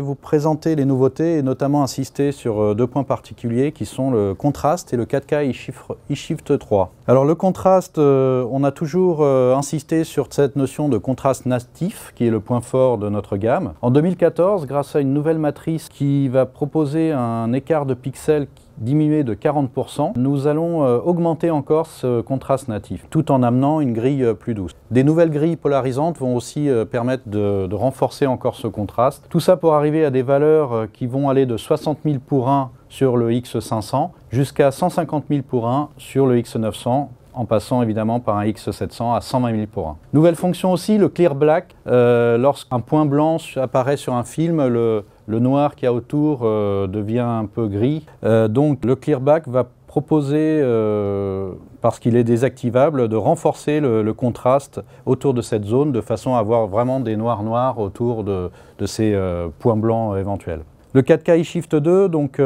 vous présenter les nouveautés et notamment insister sur euh, deux points particuliers qui sont le contraste et le 4K eShift 3. Alors le contraste, euh, on a toujours euh, insisté sur cette notion de contraste natif qui est le point fort de notre gamme. En 2014, grâce à une nouvelle matrice qui va proposer un écart de pixels diminué de 40%, nous allons euh, augmenter encore ce contraste natif, tout en amenant une grille euh, plus douce. Des nouvelles grilles polarisantes vont aussi euh, permettre de, renforcer encore ce contraste. Tout ça pour arriver à des valeurs qui vont aller de 60 000 pour 1 sur le X500 jusqu'à 150 000 pour 1 sur le X900 en passant évidemment par un X700 à 120 000 pour 1. Nouvelle fonction aussi, le clear black. Lorsqu'un point blanc apparaît sur un film, le, le noir qui a autour euh, devient un peu gris. Euh, donc le clearback va proposer, euh, parce qu'il est désactivable, de renforcer le, contraste autour de cette zone de façon à avoir vraiment des noirs noirs autour de, ces points blancs éventuels. Le 4K eShift 2, donc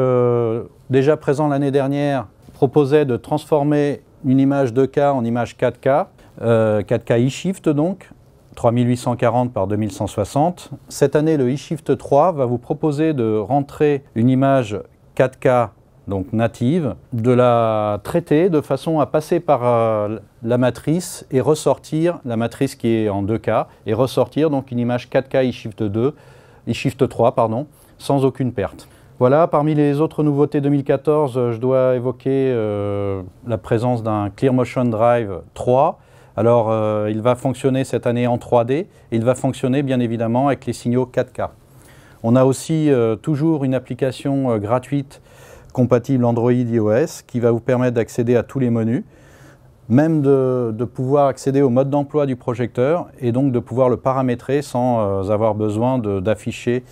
déjà présent l'année dernière, proposait de transformer une image 2K en image 4K, 4K eShift donc, 3840 par 2160. Cette année, le eShift 3 va vous proposer de rentrer une image 4K donc native, de la traiter de façon à passer par euh, la matrice et ressortir la matrice qui est en 2K et ressortir donc une image 4K eShift 2, eShift 3 pardon, sans aucune perte. Voilà, parmi les autres nouveautés 2014, je dois évoquer euh, la présence d'un ClearMotion Drive 3 alors, euh, il va fonctionner cette année en 3D. il va fonctionner bien évidemment avec les signaux 4K. On a aussi euh, toujours une application euh, gratuite compatible Android iOS qui va vous permettre d'accéder à tous les menus, même de, pouvoir accéder au mode d'emploi du projecteur et donc de pouvoir le paramétrer sans avoir besoin d'afficher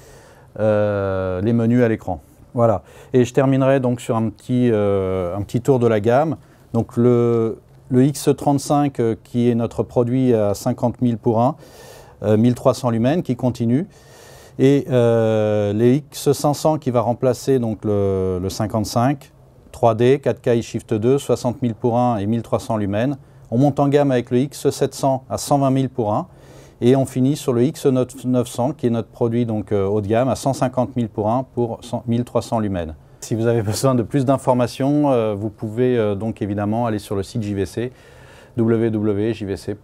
les menus à l'écran. Voilà. Et je terminerai donc sur un petit, un petit tour de la gamme. Donc le, le X35 euh, qui est notre produit à 50 000 pour 1, 1300 lumens qui continue. Et euh, les X500 qui va remplacer donc le, 55, 3D, 4K Shift 2, 60 000 pour 1 et 1300 lumens. On monte en gamme avec le X700 à 120 000 pour 1 et on finit sur le X900 qui est notre produit donc euh, haut de gamme à 150 000 pour 1 pour 1300 lumens. Si vous avez besoin de plus d'informations, euh, vous pouvez euh, donc évidemment aller sur le site JVC, www.jvc.fr.